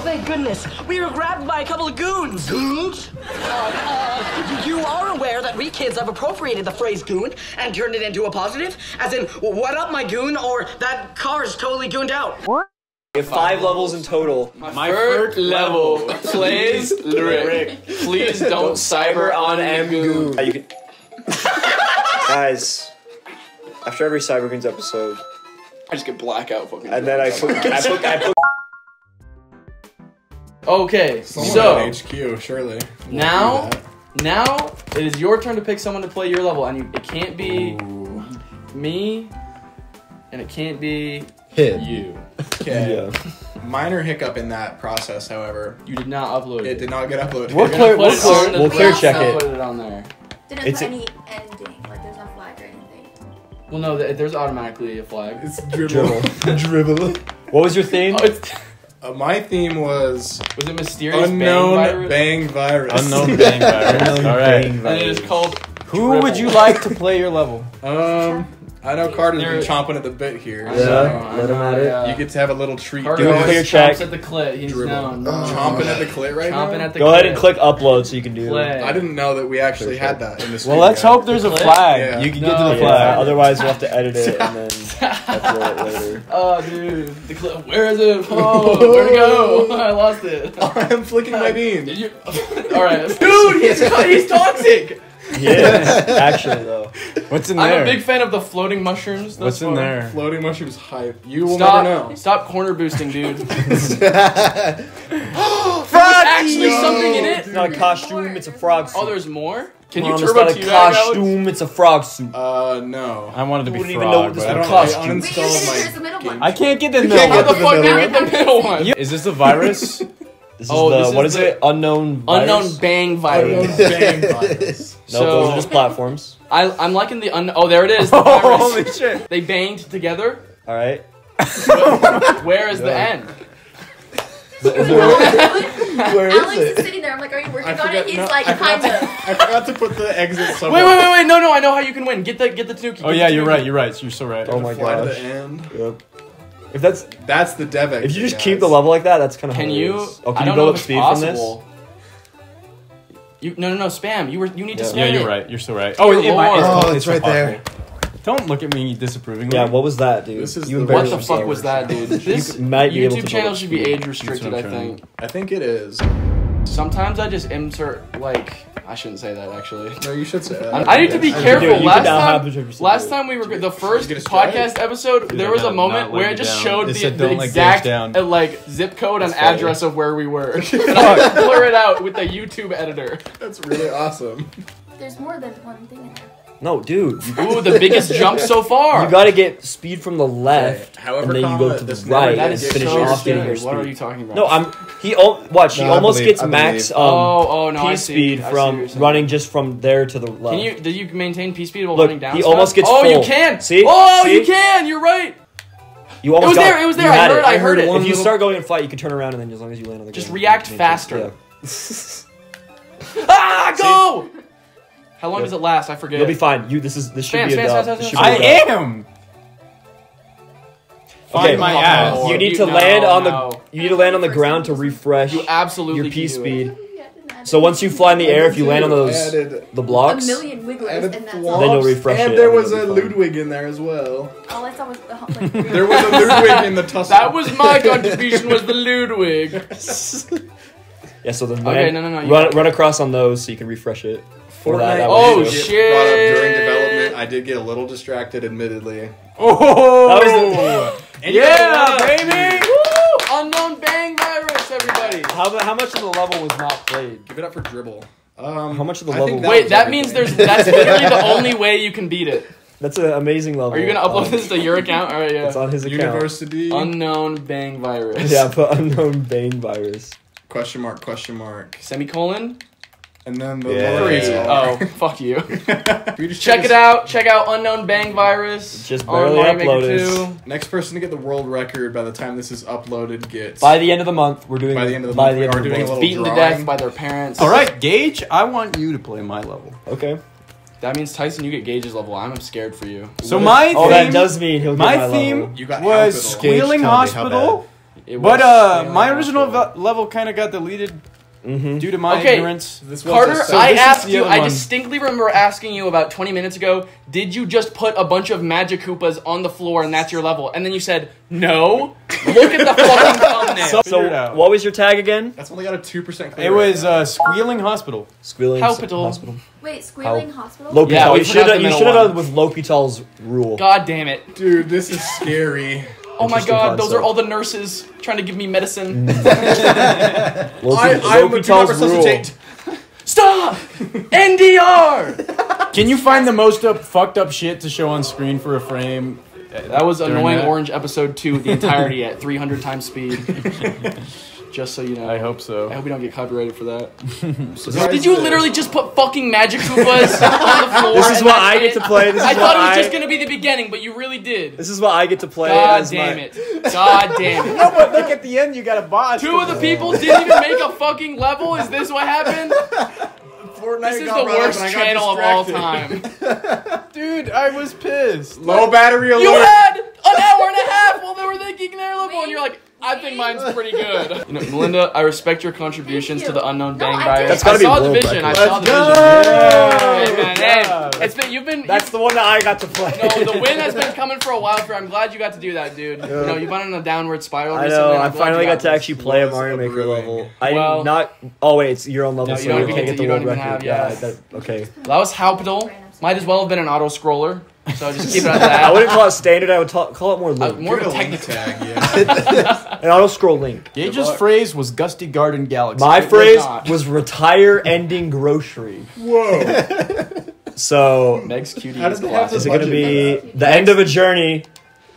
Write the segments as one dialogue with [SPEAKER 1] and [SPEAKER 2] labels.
[SPEAKER 1] Oh, thank goodness. We were grabbed by a couple of goons. Goons? Uh, you are aware that we kids have appropriated the phrase goon and turned it into a positive? As in, what up, my goon? Or that car's totally gooned out. What?
[SPEAKER 2] We have five levels in total.
[SPEAKER 3] My third level plays lyric. Please don't cyber on M Goon.
[SPEAKER 2] Uh, you can... Guys, after every Cybergoons episode,
[SPEAKER 3] I just get blackout fucking.
[SPEAKER 2] and then I put, I put, I put
[SPEAKER 3] Okay,
[SPEAKER 4] Someone
[SPEAKER 3] so
[SPEAKER 4] at HQ, surely. will
[SPEAKER 3] now, now it is your turn to pick someone to play your level, and you, it can't be
[SPEAKER 4] Ooh.
[SPEAKER 3] me, and it can't be
[SPEAKER 5] Hit.
[SPEAKER 3] you.
[SPEAKER 4] Okay.
[SPEAKER 2] yeah.
[SPEAKER 4] Minor hiccup in that process, however.
[SPEAKER 3] You did not upload
[SPEAKER 4] It
[SPEAKER 3] it.
[SPEAKER 4] did not get uploaded.
[SPEAKER 2] We'll
[SPEAKER 3] We're
[SPEAKER 2] clear, we'll
[SPEAKER 3] it
[SPEAKER 2] clear, we'll clear check it.
[SPEAKER 3] Put it on there.
[SPEAKER 6] Didn't
[SPEAKER 2] It's
[SPEAKER 6] put
[SPEAKER 2] a-
[SPEAKER 6] any ending, like there's no flag or anything.
[SPEAKER 3] Well, no, there's automatically a flag.
[SPEAKER 4] It's dribble.
[SPEAKER 2] Dribble. Dribble. What was your theme?
[SPEAKER 3] Oh, it's,
[SPEAKER 4] Uh, my theme was
[SPEAKER 3] was it mysterious
[SPEAKER 4] unknown
[SPEAKER 3] bang
[SPEAKER 4] bang
[SPEAKER 3] virus?
[SPEAKER 4] virus.
[SPEAKER 5] Unknown bang virus. All right.
[SPEAKER 2] bang
[SPEAKER 3] And it is called.
[SPEAKER 5] Who would you like to play your level?
[SPEAKER 4] Um, I know Carter's been chomping at the bit here.
[SPEAKER 2] Yeah,
[SPEAKER 4] so
[SPEAKER 2] let him at it.
[SPEAKER 3] yeah.
[SPEAKER 4] You get to have a little treat.
[SPEAKER 3] Carter
[SPEAKER 2] Do a
[SPEAKER 4] guys.
[SPEAKER 2] clear
[SPEAKER 3] always
[SPEAKER 2] check.
[SPEAKER 3] chomps at the clit. He's
[SPEAKER 4] Dribble.
[SPEAKER 3] known.
[SPEAKER 4] Chomping at the clit right
[SPEAKER 3] Chomping
[SPEAKER 4] now.
[SPEAKER 3] at the
[SPEAKER 2] Go ahead and click upload so you can do
[SPEAKER 3] Play.
[SPEAKER 4] I didn't know that we actually had that in this.
[SPEAKER 5] Well, let's hope there's a
[SPEAKER 3] Clip?
[SPEAKER 5] flag.
[SPEAKER 4] Yeah.
[SPEAKER 5] You can
[SPEAKER 3] No,
[SPEAKER 5] get to the
[SPEAKER 3] yeah.
[SPEAKER 5] flag.
[SPEAKER 2] Yeah, otherwise we'll have to edit it and then upload it later.
[SPEAKER 3] Oh, dude. The clip. Where is it? Oh, where'd it go? I lost it.
[SPEAKER 4] I'm flicking my bean.
[SPEAKER 3] Did you? All right, dude. He's he's toxic.
[SPEAKER 2] Yeah, actually though.
[SPEAKER 5] What's in there?
[SPEAKER 3] I'm
[SPEAKER 5] there?
[SPEAKER 3] a big fan of the floating mushrooms. thus
[SPEAKER 5] What's in
[SPEAKER 3] far.
[SPEAKER 5] there?
[SPEAKER 4] Floating mushrooms hype. You will
[SPEAKER 3] Stop!
[SPEAKER 4] never know.
[SPEAKER 3] Stop corner boosting, dude. There's
[SPEAKER 2] Frog!
[SPEAKER 3] actually something in
[SPEAKER 2] It's
[SPEAKER 3] it.
[SPEAKER 2] not a costume, it's a frog suit.
[SPEAKER 3] Oh, there's more. Can
[SPEAKER 2] Mom,
[SPEAKER 3] you
[SPEAKER 2] it's
[SPEAKER 3] turbo
[SPEAKER 2] not a
[SPEAKER 3] to that, Alex?
[SPEAKER 2] costume, it's a frog suit.
[SPEAKER 4] Uh, no.
[SPEAKER 5] I wanted to be
[SPEAKER 2] wouldn't
[SPEAKER 5] frog,
[SPEAKER 2] even know what this
[SPEAKER 5] but I
[SPEAKER 4] I
[SPEAKER 5] don't
[SPEAKER 4] don't.
[SPEAKER 2] cost
[SPEAKER 4] I
[SPEAKER 2] you.
[SPEAKER 6] Wait, you
[SPEAKER 4] uninstalled
[SPEAKER 6] said
[SPEAKER 4] my
[SPEAKER 6] the middle one.
[SPEAKER 5] I can't get the
[SPEAKER 4] can't
[SPEAKER 5] middle.
[SPEAKER 3] How
[SPEAKER 4] get
[SPEAKER 3] the
[SPEAKER 4] the
[SPEAKER 3] fuck do you get the middle one?
[SPEAKER 5] Is this the virus?
[SPEAKER 2] This is
[SPEAKER 3] Oh,
[SPEAKER 2] the
[SPEAKER 3] this is
[SPEAKER 2] what is
[SPEAKER 3] the
[SPEAKER 2] it? Unknown virus?
[SPEAKER 3] Unknown bang virus.
[SPEAKER 4] Unknown bang virus.
[SPEAKER 2] No,
[SPEAKER 3] So-
[SPEAKER 2] those are just platforms.
[SPEAKER 3] I, I'm liking the un. Oh, there it is. The virus.
[SPEAKER 5] Holy shit!
[SPEAKER 3] They banged together.
[SPEAKER 2] All right.
[SPEAKER 3] Where is the end?
[SPEAKER 2] Where
[SPEAKER 6] Alex is sitting there. I'm like, are you working
[SPEAKER 4] I
[SPEAKER 6] on it? He's
[SPEAKER 4] no,
[SPEAKER 6] like,
[SPEAKER 4] I forgot,
[SPEAKER 6] kind
[SPEAKER 4] to,
[SPEAKER 6] of.
[SPEAKER 4] I forgot to put the exit
[SPEAKER 3] Wait,
[SPEAKER 4] somewhere.
[SPEAKER 3] wait, wait, wait! No, no, I know how you can win. Get the get the Tanuki.
[SPEAKER 5] Oh yeah, you're right. You're right. You're so right.
[SPEAKER 2] Oh my
[SPEAKER 4] Fly to the end.
[SPEAKER 2] Yep. If that's
[SPEAKER 4] That's the dev exit.
[SPEAKER 2] if you just
[SPEAKER 4] guys.
[SPEAKER 2] keep the level like that, that's kind of
[SPEAKER 3] Can you?
[SPEAKER 2] hilarious. Oh,
[SPEAKER 3] I
[SPEAKER 2] can you
[SPEAKER 3] don't
[SPEAKER 2] build
[SPEAKER 3] know
[SPEAKER 2] up
[SPEAKER 3] if it's
[SPEAKER 2] speed
[SPEAKER 3] possible. You no no no spam. You were you need to
[SPEAKER 2] Yeah.
[SPEAKER 3] spam
[SPEAKER 5] Yeah, you're
[SPEAKER 3] it.
[SPEAKER 5] right. You're so right. Oh,
[SPEAKER 3] Dear
[SPEAKER 5] it, might, it's,
[SPEAKER 3] Lord.
[SPEAKER 7] Oh,
[SPEAKER 5] it's
[SPEAKER 7] it's right there.
[SPEAKER 5] Possible. Don't look at me disapprovingly.
[SPEAKER 2] from this? Yeah. What was that, dude?
[SPEAKER 4] This is
[SPEAKER 2] you
[SPEAKER 4] the-
[SPEAKER 3] What
[SPEAKER 2] embarrassed
[SPEAKER 3] the fuck
[SPEAKER 2] yourself.
[SPEAKER 3] was that, dude? This
[SPEAKER 2] might be able to
[SPEAKER 3] YouTube channel should be age restricted. I
[SPEAKER 5] what
[SPEAKER 3] think.
[SPEAKER 4] I think it is.
[SPEAKER 3] Sometimes I just insert like I shouldn't say that actually.
[SPEAKER 4] No, you should say that.
[SPEAKER 3] I, I need to be
[SPEAKER 2] You can
[SPEAKER 3] careful.
[SPEAKER 2] do
[SPEAKER 3] last
[SPEAKER 2] now have
[SPEAKER 3] time,
[SPEAKER 2] the trigger
[SPEAKER 3] last
[SPEAKER 2] stick.
[SPEAKER 3] time we were the first
[SPEAKER 4] get a strike?
[SPEAKER 3] podcast episode,
[SPEAKER 5] Dude,
[SPEAKER 3] there
[SPEAKER 5] I
[SPEAKER 3] was a
[SPEAKER 5] gotta
[SPEAKER 3] moment
[SPEAKER 5] not
[SPEAKER 3] where
[SPEAKER 5] let
[SPEAKER 3] it just
[SPEAKER 5] down.
[SPEAKER 3] showed
[SPEAKER 5] It
[SPEAKER 3] the,
[SPEAKER 5] said,
[SPEAKER 3] the
[SPEAKER 5] "Don't let
[SPEAKER 3] exact
[SPEAKER 5] Gage down."
[SPEAKER 3] uh, like zip code and
[SPEAKER 5] funny.
[SPEAKER 3] address of where we were. and I blur it out with the YouTube editor.
[SPEAKER 4] That's really awesome.
[SPEAKER 6] There's more than one thing in there.
[SPEAKER 2] No, dude.
[SPEAKER 3] Ooh, the biggest jump so far.
[SPEAKER 2] you gotta get speed from the left,
[SPEAKER 4] However,
[SPEAKER 2] and then you
[SPEAKER 4] comma,
[SPEAKER 2] go to the
[SPEAKER 4] this never
[SPEAKER 2] right
[SPEAKER 3] that
[SPEAKER 2] and
[SPEAKER 3] is
[SPEAKER 4] gets
[SPEAKER 2] finish
[SPEAKER 3] so
[SPEAKER 2] off getting your
[SPEAKER 3] stupid. What are you talking about?
[SPEAKER 2] No, I'm. He oh, watch. He
[SPEAKER 7] No, I
[SPEAKER 2] almost
[SPEAKER 7] believe-
[SPEAKER 2] gets
[SPEAKER 7] I
[SPEAKER 2] max um,
[SPEAKER 7] believe.
[SPEAKER 3] oh, oh no, I
[SPEAKER 2] P
[SPEAKER 3] see.
[SPEAKER 2] speed
[SPEAKER 3] I see what
[SPEAKER 2] from
[SPEAKER 3] you're saying.
[SPEAKER 2] running just from there to the left.
[SPEAKER 3] Can you? Did you maintain P speed while
[SPEAKER 2] Look,
[SPEAKER 3] running down?
[SPEAKER 2] he
[SPEAKER 3] stuff?
[SPEAKER 2] almost gets
[SPEAKER 3] Oh, you
[SPEAKER 2] full.
[SPEAKER 3] can.
[SPEAKER 2] See?
[SPEAKER 3] Oh,
[SPEAKER 2] See?
[SPEAKER 3] you can. You're right.
[SPEAKER 2] You almost
[SPEAKER 3] was
[SPEAKER 2] got-
[SPEAKER 3] there, it was there,
[SPEAKER 2] you
[SPEAKER 3] I
[SPEAKER 2] had
[SPEAKER 3] heard- I heard it.
[SPEAKER 2] If
[SPEAKER 3] One
[SPEAKER 2] you
[SPEAKER 3] little-
[SPEAKER 2] start going in flight, you can turn around and then as long as you land on the
[SPEAKER 3] Just
[SPEAKER 2] ground,
[SPEAKER 3] react
[SPEAKER 2] you can
[SPEAKER 3] faster.
[SPEAKER 2] Yeah.
[SPEAKER 3] Ah, go. How long
[SPEAKER 2] Yep.
[SPEAKER 3] does it last? I forget.
[SPEAKER 2] You'll be fine. You this is this should
[SPEAKER 3] Spam,
[SPEAKER 2] be a
[SPEAKER 3] spam,
[SPEAKER 2] dub.
[SPEAKER 3] spam,
[SPEAKER 2] This
[SPEAKER 3] spam,
[SPEAKER 2] should
[SPEAKER 5] I
[SPEAKER 2] be a dub.
[SPEAKER 5] am.
[SPEAKER 2] Okay,
[SPEAKER 5] my
[SPEAKER 3] Oh,
[SPEAKER 5] ass.
[SPEAKER 2] You need to
[SPEAKER 3] no,
[SPEAKER 2] land on the you need to land on the ground to refresh
[SPEAKER 3] You absolutely
[SPEAKER 2] your
[SPEAKER 3] can
[SPEAKER 2] P
[SPEAKER 3] do it.
[SPEAKER 2] speed. So once you fly in the air, if you land on those
[SPEAKER 4] added,
[SPEAKER 2] the
[SPEAKER 6] A
[SPEAKER 2] blocks,
[SPEAKER 6] million wigglers,
[SPEAKER 4] added
[SPEAKER 6] and that's all.
[SPEAKER 2] Then you'll refresh
[SPEAKER 4] and
[SPEAKER 2] it,
[SPEAKER 4] there
[SPEAKER 2] and
[SPEAKER 4] was a
[SPEAKER 2] it'll be fine.
[SPEAKER 4] Ludwig in there as well.
[SPEAKER 6] All I saw was the like,
[SPEAKER 4] There was a Ludwig in the tussle.
[SPEAKER 3] That was my contribution. Was the Ludwig?
[SPEAKER 2] yeah. So then
[SPEAKER 3] Okay,
[SPEAKER 2] land,
[SPEAKER 3] no, no, no, you
[SPEAKER 2] run run across on those so you can refresh it. For that, that
[SPEAKER 3] Oh,
[SPEAKER 2] way
[SPEAKER 4] did
[SPEAKER 2] too.
[SPEAKER 3] shit.
[SPEAKER 4] Brought up during development. I did get a little distracted, admittedly.
[SPEAKER 5] Oh,
[SPEAKER 2] That was
[SPEAKER 5] And you
[SPEAKER 3] Yeah,
[SPEAKER 5] got it.
[SPEAKER 3] baby. Woo! Unknown bang virus, everybody.
[SPEAKER 2] How, mu- how much of the level was not played?
[SPEAKER 4] Give it up for dribble. Um,
[SPEAKER 2] How much of the
[SPEAKER 4] I
[SPEAKER 2] level-
[SPEAKER 4] think
[SPEAKER 3] Wait,
[SPEAKER 4] was
[SPEAKER 3] that means
[SPEAKER 4] everything.
[SPEAKER 3] there's that's literally the only way you can beat it.
[SPEAKER 2] That's an amazing level.
[SPEAKER 3] Are you gonna upload
[SPEAKER 2] Um,
[SPEAKER 3] this to your account? All right, yeah.
[SPEAKER 2] It's on his account.
[SPEAKER 4] University.
[SPEAKER 3] Unknown bang virus.
[SPEAKER 2] Yeah, put unknown bang virus.
[SPEAKER 4] question mark, question mark.
[SPEAKER 3] Semicolon.
[SPEAKER 4] And then the
[SPEAKER 5] Yeah.
[SPEAKER 3] Three. Oh, fuck you.
[SPEAKER 4] We just
[SPEAKER 3] Check it out. Check out unknown bang virus.
[SPEAKER 2] Just barely uploaded.
[SPEAKER 4] Next person to get the world record by the time this is uploaded gets.
[SPEAKER 2] By the end of the month, we're doing.
[SPEAKER 4] By the end of the month, we are doing a
[SPEAKER 2] month.
[SPEAKER 4] little-
[SPEAKER 3] Beaten to death by their parents.
[SPEAKER 5] All right, Gage. I want you to play my level.
[SPEAKER 2] Okay.
[SPEAKER 3] That means Tyson, you get Gage's level. I'm scared for you.
[SPEAKER 5] So my
[SPEAKER 2] Oh,
[SPEAKER 5] theme,
[SPEAKER 2] that does mean he'll get
[SPEAKER 5] my
[SPEAKER 2] my
[SPEAKER 5] theme
[SPEAKER 2] level.
[SPEAKER 4] You got
[SPEAKER 5] was
[SPEAKER 4] Alpidal.
[SPEAKER 7] Gage,
[SPEAKER 5] Squealing
[SPEAKER 7] tell me how
[SPEAKER 5] Hospital
[SPEAKER 3] It
[SPEAKER 5] But uh, my original level kind of got deleted due to my
[SPEAKER 3] Okay.
[SPEAKER 5] ignorance.
[SPEAKER 4] This was
[SPEAKER 3] Carter,
[SPEAKER 4] a
[SPEAKER 5] So
[SPEAKER 3] I
[SPEAKER 5] this
[SPEAKER 3] asked you. I distinctly remember asking you about 20 minutes ago. Did you just put a bunch of Magic Koopas on the floor and that's your level? And then you said no. Look at the fucking thumbnail.
[SPEAKER 5] So,
[SPEAKER 2] So, what was your tag again?
[SPEAKER 4] That's only got a two percent.
[SPEAKER 5] It was uh, Squealing Hospital.
[SPEAKER 2] Squealing
[SPEAKER 3] Hospital.
[SPEAKER 2] Hospital.
[SPEAKER 6] Wait, squealing hospital?
[SPEAKER 2] L'Hopital.
[SPEAKER 3] Yeah, we
[SPEAKER 2] you should have you
[SPEAKER 3] middle
[SPEAKER 2] should have done with L'Hopital's rule.
[SPEAKER 3] God damn it.
[SPEAKER 4] dude. This is scary.
[SPEAKER 3] Oh my
[SPEAKER 2] Interesting
[SPEAKER 3] god, those are all the nurses trying to give me medicine.
[SPEAKER 2] L'Hopi-
[SPEAKER 4] I, I would do not
[SPEAKER 2] L'Hopital's
[SPEAKER 4] resuscitate.
[SPEAKER 3] Stop! NDR!
[SPEAKER 5] Can you find the most up, fucked up shit to show on screen for a frame?
[SPEAKER 3] That was Annoying
[SPEAKER 5] that?
[SPEAKER 3] Orange episode 2, the entirety at 300 times speed. Just so you know.
[SPEAKER 5] I hope so.
[SPEAKER 3] I hope we don't get copyrighted for that. Did you literally just put fucking Magic Koopas on the floor?
[SPEAKER 2] This is
[SPEAKER 3] and
[SPEAKER 2] what
[SPEAKER 3] that's
[SPEAKER 2] I get
[SPEAKER 3] it?
[SPEAKER 2] to play. This is
[SPEAKER 3] I
[SPEAKER 2] what
[SPEAKER 3] thought it was
[SPEAKER 2] I,
[SPEAKER 3] just gonna be the beginning, but you really did.
[SPEAKER 2] This is what I get to play.
[SPEAKER 3] God
[SPEAKER 2] as
[SPEAKER 3] damn
[SPEAKER 2] my,
[SPEAKER 3] it. God damn it.
[SPEAKER 5] No, but look at the end. You got a boss.
[SPEAKER 3] Two of the people didn't even make a fucking level? Is this what happened?
[SPEAKER 4] Fortnite
[SPEAKER 3] This is
[SPEAKER 4] got
[SPEAKER 3] the
[SPEAKER 4] brought up
[SPEAKER 3] worst
[SPEAKER 4] and I got
[SPEAKER 3] channel of all
[SPEAKER 4] distracted.
[SPEAKER 3] time.
[SPEAKER 5] dude. I was pissed.
[SPEAKER 4] Low battery alert.
[SPEAKER 3] You had an hour and a half while they were thinking their level, and you're like, I think mine's pretty good. You know, Melinda, I respect your contributions
[SPEAKER 6] Thank
[SPEAKER 3] to the unknown
[SPEAKER 6] No,
[SPEAKER 3] bang
[SPEAKER 6] I
[SPEAKER 3] buyer.
[SPEAKER 6] did. That's
[SPEAKER 3] I
[SPEAKER 2] gotta be
[SPEAKER 3] saw the
[SPEAKER 2] world
[SPEAKER 3] vision. I
[SPEAKER 2] record.
[SPEAKER 3] saw the
[SPEAKER 2] Let's
[SPEAKER 3] vision. Hey, man, hey, it's been you've been
[SPEAKER 2] That's the one that I got to play.
[SPEAKER 3] No, the win has been coming for a while. For I'm glad you got to do that, dude. You know, you've been on a downward spiral.
[SPEAKER 2] I
[SPEAKER 3] recently,
[SPEAKER 2] know.
[SPEAKER 3] and
[SPEAKER 2] I
[SPEAKER 3] I'm glad
[SPEAKER 2] finally
[SPEAKER 3] you
[SPEAKER 2] got to
[SPEAKER 3] this.
[SPEAKER 2] actually play a
[SPEAKER 4] Was
[SPEAKER 2] Mario
[SPEAKER 4] a
[SPEAKER 2] Maker
[SPEAKER 4] brewing.
[SPEAKER 2] level. I
[SPEAKER 3] Well-
[SPEAKER 2] not. Oh wait, it's your own level,
[SPEAKER 3] No,
[SPEAKER 2] so
[SPEAKER 3] you don't
[SPEAKER 2] you
[SPEAKER 3] even
[SPEAKER 2] can't
[SPEAKER 3] get
[SPEAKER 2] get
[SPEAKER 3] to-
[SPEAKER 2] the
[SPEAKER 3] you
[SPEAKER 2] world
[SPEAKER 3] don't even
[SPEAKER 2] record.
[SPEAKER 3] have-
[SPEAKER 2] yeah.
[SPEAKER 3] yeah.
[SPEAKER 2] that- okay.
[SPEAKER 3] That was Hospital. Might as well have been an auto scroller. So I just keep it at that.
[SPEAKER 2] I wouldn't call it standard. I would ta- call it more
[SPEAKER 3] Uh,
[SPEAKER 2] link.
[SPEAKER 3] more of a
[SPEAKER 4] link
[SPEAKER 3] technical.
[SPEAKER 4] tag, yeah.
[SPEAKER 2] An auto scroll link.
[SPEAKER 5] Gage's
[SPEAKER 4] luck.
[SPEAKER 5] phrase was Gusty Garden Galaxy.
[SPEAKER 2] My
[SPEAKER 3] It was
[SPEAKER 2] phrase
[SPEAKER 3] not.
[SPEAKER 2] was retire ending grocery.
[SPEAKER 4] Whoa.
[SPEAKER 2] So
[SPEAKER 3] Meg's cutie
[SPEAKER 4] How
[SPEAKER 3] is
[SPEAKER 4] did they have
[SPEAKER 3] classic.
[SPEAKER 2] is it going to be the end of a journey?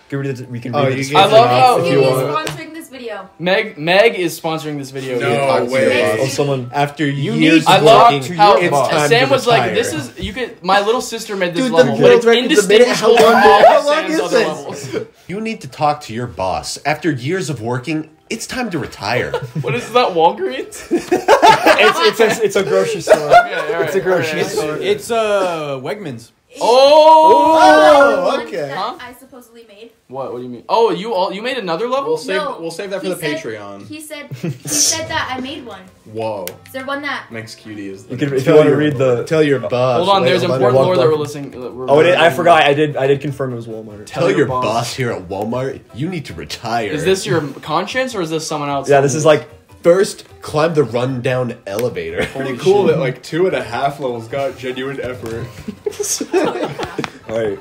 [SPEAKER 2] Get rid of the, we can
[SPEAKER 4] Oh,
[SPEAKER 2] read
[SPEAKER 4] you
[SPEAKER 2] this.
[SPEAKER 3] I love how-
[SPEAKER 2] if you want.
[SPEAKER 6] sponsoring this video?
[SPEAKER 3] Meg Meg is sponsoring this video.
[SPEAKER 4] No
[SPEAKER 3] dude.
[SPEAKER 4] way.
[SPEAKER 2] Oh, someone.
[SPEAKER 4] After
[SPEAKER 5] You
[SPEAKER 4] years
[SPEAKER 5] need
[SPEAKER 3] I
[SPEAKER 4] of
[SPEAKER 3] love
[SPEAKER 4] working,
[SPEAKER 3] how
[SPEAKER 4] it's time
[SPEAKER 3] Sam
[SPEAKER 4] to
[SPEAKER 3] was like,
[SPEAKER 4] retire.
[SPEAKER 3] "This is you could." My little sister made this
[SPEAKER 7] Dude, the
[SPEAKER 3] level, but
[SPEAKER 7] world
[SPEAKER 3] it's
[SPEAKER 7] record is a minute. How
[SPEAKER 3] indistinguishable from
[SPEAKER 7] long-
[SPEAKER 3] all
[SPEAKER 7] how
[SPEAKER 3] of
[SPEAKER 7] long
[SPEAKER 3] Sam's
[SPEAKER 7] is
[SPEAKER 3] other
[SPEAKER 7] this?
[SPEAKER 3] levels.
[SPEAKER 7] You need to talk to your boss. After years of working, it's time to retire.
[SPEAKER 3] What is that? Walgreens?
[SPEAKER 2] It's, it's, a, it's a grocery store.
[SPEAKER 3] Okay, all right,
[SPEAKER 2] It's a grocery
[SPEAKER 3] all right.
[SPEAKER 2] store.
[SPEAKER 5] It's uh Wegmans.
[SPEAKER 3] Oh.
[SPEAKER 6] One
[SPEAKER 7] okay.
[SPEAKER 6] that
[SPEAKER 3] Huh?
[SPEAKER 6] I supposedly made.
[SPEAKER 3] What? What do you mean? Oh, you all you made another level?
[SPEAKER 4] We'll save,
[SPEAKER 6] No,
[SPEAKER 4] we'll save that for
[SPEAKER 6] he
[SPEAKER 4] the
[SPEAKER 6] said-
[SPEAKER 4] Patreon.
[SPEAKER 6] He said he said that I made one.
[SPEAKER 4] Whoa.
[SPEAKER 6] Is there one that
[SPEAKER 4] Next cutie is.
[SPEAKER 2] You can, if you want to read the.
[SPEAKER 7] Tell your boss.
[SPEAKER 3] Hold on,
[SPEAKER 7] wait,
[SPEAKER 3] there's
[SPEAKER 7] hold
[SPEAKER 3] important lore that we're listening. that we're-
[SPEAKER 2] Oh, it, I forgot. I did. I did confirm it was Walmart.
[SPEAKER 7] Tell your boss here at Walmart you need to retire.
[SPEAKER 3] Is this your conscience or is this someone else?
[SPEAKER 2] Yeah, this is like.
[SPEAKER 7] first climb the rundown elevator?
[SPEAKER 4] Pretty cool that like two and a half levels got genuine effort.
[SPEAKER 2] All right.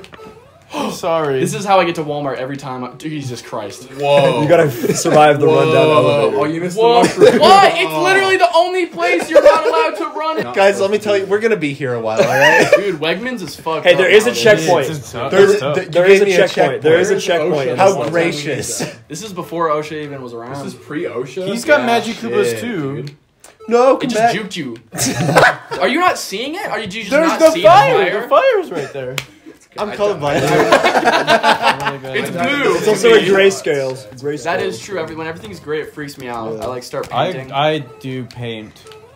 [SPEAKER 5] I'm sorry.
[SPEAKER 3] This is how I get to Walmart every time. I, Jesus Christ.
[SPEAKER 4] Whoa.
[SPEAKER 2] You gotta survive the rundown
[SPEAKER 4] Whoa.
[SPEAKER 2] elevator.
[SPEAKER 4] Oh, you missed
[SPEAKER 3] Whoa!
[SPEAKER 4] the mushroom.
[SPEAKER 3] Why? It's literally the only place you're not allowed to run.
[SPEAKER 7] Guys, let me tell you, we're gonna be here a while, alright?
[SPEAKER 3] Dude, Wegmans is fucked.
[SPEAKER 2] Hey,
[SPEAKER 3] up
[SPEAKER 2] there is a checkpoint.
[SPEAKER 5] It's.
[SPEAKER 7] There's-
[SPEAKER 5] It's tough.
[SPEAKER 7] there-
[SPEAKER 2] There
[SPEAKER 7] You
[SPEAKER 2] is a
[SPEAKER 7] gave me a
[SPEAKER 2] checkpoint. There is a checkpoint.
[SPEAKER 7] How gracious.
[SPEAKER 3] This is before OSHA even was around.
[SPEAKER 4] This is pre OSHA.
[SPEAKER 5] He's got
[SPEAKER 3] Yeah,
[SPEAKER 5] Magic Koopas too.
[SPEAKER 4] dude.
[SPEAKER 7] No,
[SPEAKER 3] it just
[SPEAKER 7] back.
[SPEAKER 3] juked you. Are you not seeing it? Are you, do you just
[SPEAKER 5] There's
[SPEAKER 3] not
[SPEAKER 5] the
[SPEAKER 3] see
[SPEAKER 5] fire.
[SPEAKER 3] the
[SPEAKER 5] The fire's right there.
[SPEAKER 7] I'm
[SPEAKER 3] I
[SPEAKER 7] colorblind.
[SPEAKER 3] It's blue.
[SPEAKER 2] It's also a grayscale. Grayscale.
[SPEAKER 3] That is true. Every, when everything's gray, it freaks me out. I like start painting. I,
[SPEAKER 5] I do paint.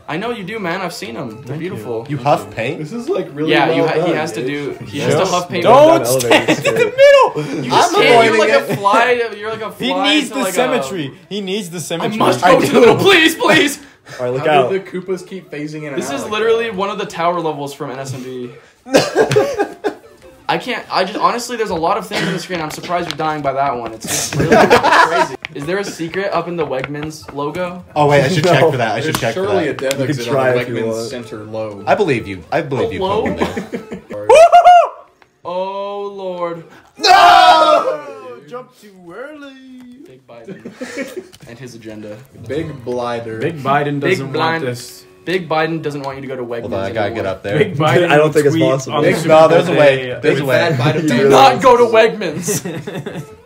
[SPEAKER 3] I know you do, man. I've seen them. They're
[SPEAKER 5] Thank
[SPEAKER 3] beautiful.
[SPEAKER 7] You huff paint?
[SPEAKER 4] This is like really
[SPEAKER 3] yeah,
[SPEAKER 4] well
[SPEAKER 3] you ha-
[SPEAKER 4] done,
[SPEAKER 3] he has to
[SPEAKER 4] dude.
[SPEAKER 3] do. He has to
[SPEAKER 5] Just
[SPEAKER 3] huff paint.
[SPEAKER 5] don't
[SPEAKER 2] Rundown in the middle.
[SPEAKER 3] You just
[SPEAKER 7] I'm
[SPEAKER 3] can't. You're
[SPEAKER 7] avoiding
[SPEAKER 3] like a
[SPEAKER 7] it.
[SPEAKER 3] fly. You're like a fly.
[SPEAKER 5] He needs
[SPEAKER 3] to
[SPEAKER 5] the
[SPEAKER 3] like
[SPEAKER 5] symmetry. He needs the
[SPEAKER 3] A, I
[SPEAKER 5] symmetry.
[SPEAKER 3] must
[SPEAKER 7] I
[SPEAKER 3] go to the
[SPEAKER 7] do.
[SPEAKER 3] middle. Please, please.
[SPEAKER 2] All right, look
[SPEAKER 4] How
[SPEAKER 2] out.
[SPEAKER 4] did the Koopas keep phasing in and
[SPEAKER 3] This
[SPEAKER 4] out
[SPEAKER 3] is
[SPEAKER 4] like
[SPEAKER 3] literally
[SPEAKER 4] that?
[SPEAKER 3] one of the tower levels from NSMB. I can't. I just honestly, there's a lot of things on the screen. I'm surprised you're dying by that one. It's just really crazy. Is there a secret up in the Wegmans logo?
[SPEAKER 7] Oh wait, I should check for that. I should
[SPEAKER 4] There's
[SPEAKER 7] check for that.
[SPEAKER 4] surely a
[SPEAKER 7] that.
[SPEAKER 4] dev exit on
[SPEAKER 2] if you
[SPEAKER 4] Wegman's center lobe.
[SPEAKER 7] I believe you. I believe you.
[SPEAKER 3] Oh, Hello?
[SPEAKER 7] Conan.
[SPEAKER 3] Oh lord, No!
[SPEAKER 5] Jump too early.
[SPEAKER 3] Big Biden and his agenda.
[SPEAKER 4] Big blighter.
[SPEAKER 5] Big Biden doesn't
[SPEAKER 3] blind-
[SPEAKER 5] want this.
[SPEAKER 3] Big Biden doesn't want you to go to Wegmans.
[SPEAKER 7] Hold on, I gotta
[SPEAKER 3] anymore.
[SPEAKER 7] get up there.
[SPEAKER 5] Big Biden.
[SPEAKER 2] I don't think it's
[SPEAKER 5] tweet
[SPEAKER 2] possible.
[SPEAKER 5] on
[SPEAKER 2] Big-
[SPEAKER 5] Super
[SPEAKER 7] no, there's a
[SPEAKER 5] day.
[SPEAKER 7] way. There's a
[SPEAKER 4] Big
[SPEAKER 7] way.
[SPEAKER 4] bad Biden.
[SPEAKER 3] Do not go to Wegmans.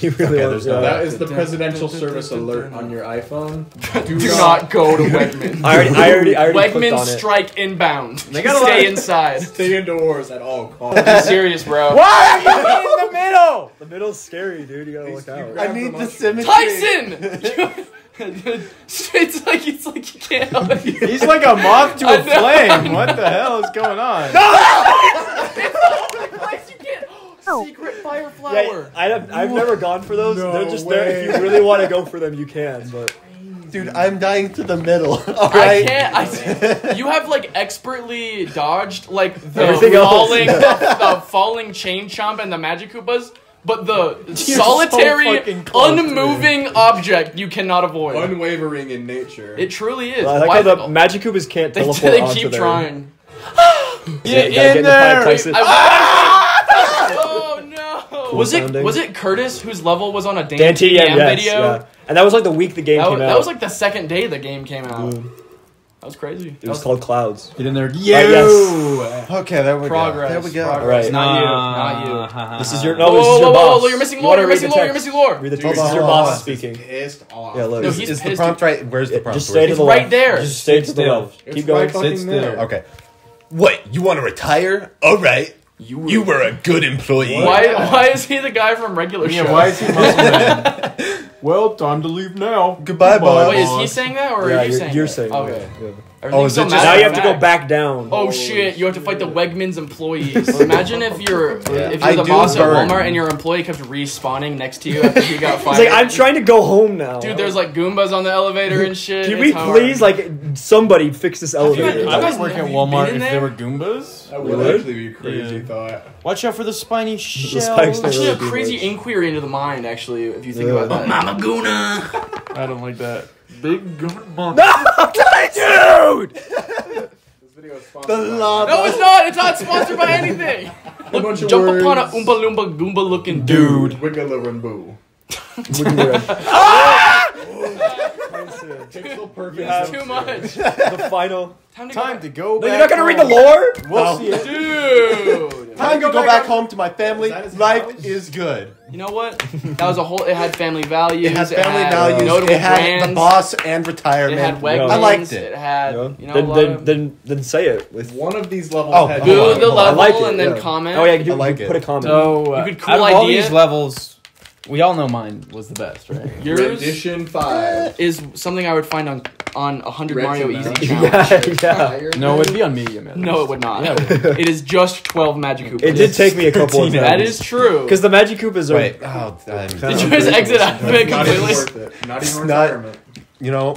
[SPEAKER 2] You really
[SPEAKER 7] Okay, there's no
[SPEAKER 2] yeah.
[SPEAKER 4] That is the presidential service alert on your iPhone.
[SPEAKER 3] Do not go to Wegmans.
[SPEAKER 2] I already, I already, I already clicked
[SPEAKER 3] Wegmans
[SPEAKER 2] on it.
[SPEAKER 3] strike inbound.
[SPEAKER 5] They got a
[SPEAKER 3] Stay
[SPEAKER 5] lot-
[SPEAKER 3] inside.
[SPEAKER 4] Stay indoors at all costs.
[SPEAKER 3] Be serious, bro.
[SPEAKER 2] Why are you in the middle? The middle's scary, dude. You gotta look out.
[SPEAKER 7] I need the symmetry.
[SPEAKER 3] Tyson! it's like it's like you can't help it.
[SPEAKER 5] He's like a moth to a
[SPEAKER 3] know.
[SPEAKER 5] flame. What the hell is going on?
[SPEAKER 3] It's the only place you can't. secret fire
[SPEAKER 2] Yeah,
[SPEAKER 3] flower.
[SPEAKER 2] I have, I've never gone for those.
[SPEAKER 4] No
[SPEAKER 2] They're just there. If you really want to go for them, you can. But
[SPEAKER 7] Dude, I'm dying to the middle. All
[SPEAKER 3] I can't. I, you have like expertly dodged like the
[SPEAKER 2] Everything
[SPEAKER 3] falling, the, the falling chain chomp and the magic koopas, but the solitary,
[SPEAKER 5] fucking close to
[SPEAKER 3] unmoving object you cannot avoid.
[SPEAKER 4] Unwavering in nature.
[SPEAKER 3] it truly is.
[SPEAKER 2] I like
[SPEAKER 3] Why
[SPEAKER 2] how the magic Koopas can't
[SPEAKER 3] they,
[SPEAKER 2] teleport
[SPEAKER 3] they
[SPEAKER 2] onto
[SPEAKER 3] keep
[SPEAKER 2] there.
[SPEAKER 3] trying.
[SPEAKER 2] Yeah,
[SPEAKER 5] Get
[SPEAKER 2] you gotta
[SPEAKER 5] in there.
[SPEAKER 2] Mike Tyson.
[SPEAKER 3] I- oh no! Was it was it Curtis whose level was on a Dan,
[SPEAKER 2] Dan TM,
[SPEAKER 3] TM
[SPEAKER 2] yes,
[SPEAKER 3] video?
[SPEAKER 2] yeah. And that was like the week the game
[SPEAKER 3] That,
[SPEAKER 2] came
[SPEAKER 3] was,
[SPEAKER 2] out.
[SPEAKER 3] that was like the second day the game came out.
[SPEAKER 2] Mm.
[SPEAKER 3] That was crazy.
[SPEAKER 2] it was called Clouds.
[SPEAKER 5] Get in there.
[SPEAKER 2] Yeah.
[SPEAKER 5] You.
[SPEAKER 7] Okay, there we
[SPEAKER 3] Progress.
[SPEAKER 7] go. There we go.
[SPEAKER 3] Progress.
[SPEAKER 2] Alright.
[SPEAKER 3] Not you. Not you.
[SPEAKER 5] Not
[SPEAKER 2] This is your
[SPEAKER 3] Whoa,
[SPEAKER 2] no. This
[SPEAKER 3] whoa,
[SPEAKER 2] is your
[SPEAKER 3] whoa, whoa,
[SPEAKER 2] boss.
[SPEAKER 3] whoa, you're missing lore,
[SPEAKER 2] wanna
[SPEAKER 3] you're missing lore, you're missing lore.
[SPEAKER 2] Read the
[SPEAKER 7] Dude,
[SPEAKER 2] text. This is your boss
[SPEAKER 7] hold
[SPEAKER 2] speaking.
[SPEAKER 4] Pissed off.
[SPEAKER 2] Yeah, look.
[SPEAKER 3] No,
[SPEAKER 7] Is,
[SPEAKER 3] he's
[SPEAKER 7] is the prompt right? Where's the prompt?
[SPEAKER 2] just stay to
[SPEAKER 3] It's
[SPEAKER 2] the
[SPEAKER 3] right there.
[SPEAKER 2] Just stay to the left. Keep going.
[SPEAKER 4] right
[SPEAKER 5] Sit still.
[SPEAKER 7] Okay. What? You want to retire? All right.
[SPEAKER 3] You were,
[SPEAKER 7] You were a good employee.
[SPEAKER 3] Why, why is he the guy from regular show?
[SPEAKER 5] Yeah, why is he muscle man? well, time to leave now.
[SPEAKER 7] Goodbye, boss.
[SPEAKER 3] Wait, is he saying that or
[SPEAKER 2] Yeah,
[SPEAKER 3] are you
[SPEAKER 2] you're,
[SPEAKER 3] saying
[SPEAKER 2] you're
[SPEAKER 3] that?
[SPEAKER 2] saying.
[SPEAKER 3] Okay.
[SPEAKER 2] that, yeah.
[SPEAKER 7] Oh, is it just-
[SPEAKER 2] Now you have to go back down.
[SPEAKER 3] Oh shit! You have to fight the Wegmans employees. Imagine if you're if you're the
[SPEAKER 7] do
[SPEAKER 3] boss
[SPEAKER 7] burn.
[SPEAKER 3] at Walmart and your employee kept respawning next to you after he got fired.
[SPEAKER 2] He's like, I'm trying to go home now.
[SPEAKER 3] Dude, there's like Goombas on the elevator and shit.
[SPEAKER 2] Can
[SPEAKER 3] It's
[SPEAKER 2] we
[SPEAKER 3] hard.
[SPEAKER 2] please, like, somebody fix this elevator?
[SPEAKER 3] guys-
[SPEAKER 5] I
[SPEAKER 3] guys
[SPEAKER 5] would work
[SPEAKER 3] never
[SPEAKER 5] at
[SPEAKER 3] been
[SPEAKER 5] Walmart
[SPEAKER 3] in
[SPEAKER 5] if
[SPEAKER 3] there?
[SPEAKER 5] there were Goombas.
[SPEAKER 4] That would
[SPEAKER 2] Really?
[SPEAKER 4] actually be a crazy
[SPEAKER 5] Yeah.
[SPEAKER 4] thought.
[SPEAKER 5] Watch out for the spiny shells.
[SPEAKER 2] spikes.
[SPEAKER 3] Actually, a
[SPEAKER 2] really
[SPEAKER 3] crazy inquiry into the mind. Actually, if you think
[SPEAKER 2] Yeah.
[SPEAKER 3] about that. Mama Guna.
[SPEAKER 5] I don't like that. Big gun monk.
[SPEAKER 2] Dude!
[SPEAKER 4] This video is sponsored
[SPEAKER 7] The
[SPEAKER 4] by-
[SPEAKER 7] lava.
[SPEAKER 3] No, it's not. It's not sponsored by anything.
[SPEAKER 4] A bunch of
[SPEAKER 3] Jump
[SPEAKER 4] words.
[SPEAKER 3] upon a Oompa Loompa Goomba looking dude.
[SPEAKER 4] Wiggle and boo. Pixel perfect.
[SPEAKER 2] Yeah.
[SPEAKER 3] Too much.
[SPEAKER 2] the final.
[SPEAKER 3] Time to
[SPEAKER 5] Time
[SPEAKER 3] go.
[SPEAKER 5] to go
[SPEAKER 2] No, you're not gonna read the lore?
[SPEAKER 5] We'll see it.
[SPEAKER 3] Dude.
[SPEAKER 7] Time to go back home to my family.
[SPEAKER 4] Is
[SPEAKER 7] Life
[SPEAKER 4] house?
[SPEAKER 7] is good.
[SPEAKER 3] You know what? That was a whole. It had family values.
[SPEAKER 7] It had family
[SPEAKER 3] had
[SPEAKER 7] values.
[SPEAKER 3] Notable
[SPEAKER 7] It had
[SPEAKER 3] brands.
[SPEAKER 7] the boss and
[SPEAKER 3] It
[SPEAKER 7] retirement.
[SPEAKER 3] had Wegmans.
[SPEAKER 2] I
[SPEAKER 7] liked it.
[SPEAKER 3] It had
[SPEAKER 2] Yeah.
[SPEAKER 3] you know
[SPEAKER 2] then, then,
[SPEAKER 3] of
[SPEAKER 2] then, then say it. With,
[SPEAKER 4] One of these levels
[SPEAKER 7] Oh,
[SPEAKER 4] had
[SPEAKER 7] hold
[SPEAKER 3] boo the level
[SPEAKER 2] like it,
[SPEAKER 3] and then
[SPEAKER 2] yeah.
[SPEAKER 3] comment.
[SPEAKER 2] oh, yeah, you,
[SPEAKER 7] I like
[SPEAKER 2] you
[SPEAKER 7] it.
[SPEAKER 2] put a comment.
[SPEAKER 5] So, uh,
[SPEAKER 3] You could cool
[SPEAKER 5] out of all
[SPEAKER 3] idea-
[SPEAKER 5] these levels, we all know mine was the best, right?
[SPEAKER 3] Yours
[SPEAKER 4] Rendition 5.
[SPEAKER 3] is something I would find on on 100
[SPEAKER 4] Red
[SPEAKER 3] Mario Easy
[SPEAKER 4] huh?
[SPEAKER 3] Challenge.
[SPEAKER 2] yeah, yeah.
[SPEAKER 5] No, it'd be on medium. at
[SPEAKER 3] No, it
[SPEAKER 5] least.
[SPEAKER 3] would not.
[SPEAKER 5] Yeah, it would.
[SPEAKER 3] it is just 12 Magic Koopas.
[SPEAKER 2] It did take me a couple of times.
[SPEAKER 3] That is true.
[SPEAKER 2] Because the Magic Koopas are.
[SPEAKER 7] Wait. Oh,
[SPEAKER 3] Did you just exit out of it
[SPEAKER 4] Not even
[SPEAKER 3] completely?
[SPEAKER 4] worth it. Not even
[SPEAKER 7] not-
[SPEAKER 4] retirement.
[SPEAKER 7] you know,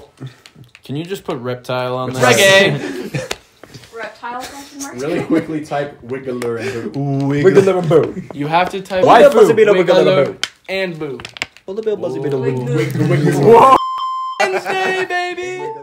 [SPEAKER 5] Can you just put reptile on there?
[SPEAKER 3] Reggae.
[SPEAKER 6] Reptile question mark?
[SPEAKER 4] Really quickly type Wiggler and boo.
[SPEAKER 2] Wiggle them boo.
[SPEAKER 3] You have to type
[SPEAKER 2] Why
[SPEAKER 3] Wiggle
[SPEAKER 2] buzzy beetle wiggle them
[SPEAKER 3] Wiggle
[SPEAKER 2] boo?
[SPEAKER 3] and Boo.
[SPEAKER 2] Wiggle buzzy beetle wiggle.
[SPEAKER 4] Wiggle, wiggle.
[SPEAKER 3] Wednesday, baby.